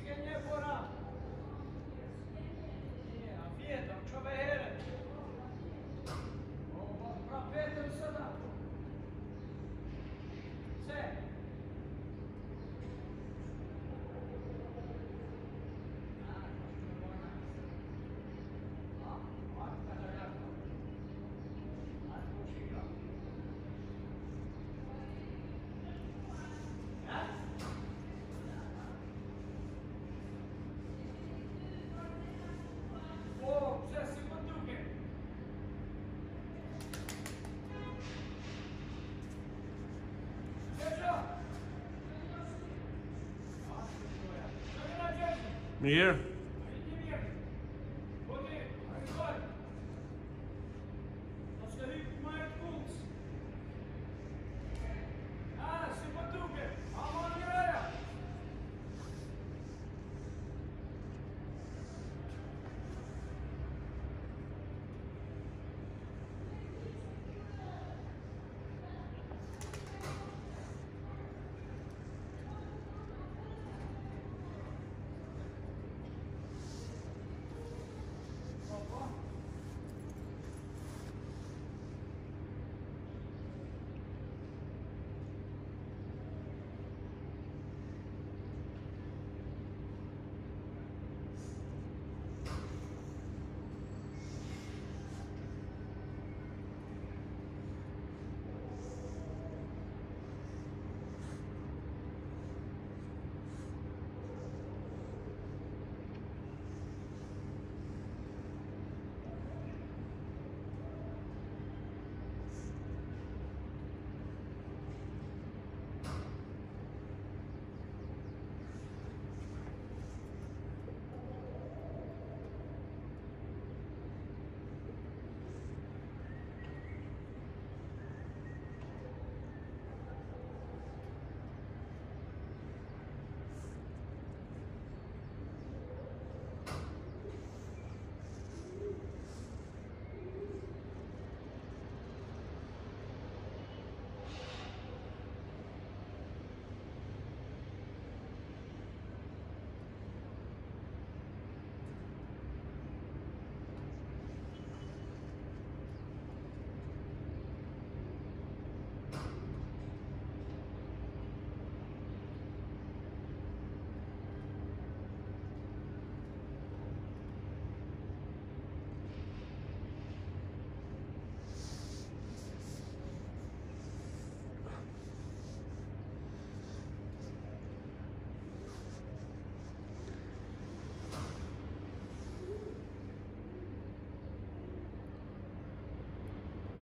again? Here.